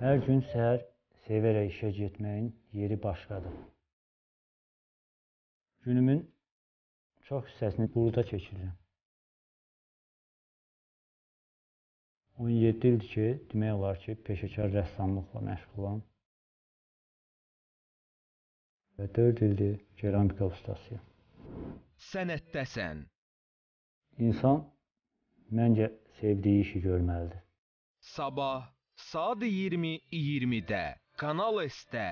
Hər gün səhər sevərək işə getməyin yeri başqadır. Günümün çox hissəsini burada keçirirəm. 17 ildir ki, demək olar ki, peşəkar rəssamlıqla məşğulam və 4 ildir keramika ustasıyam. Sənətdəsən. İnsan məncə sevdiyi işi görməlidir. Sabah saat 20:20-də Kanal S-də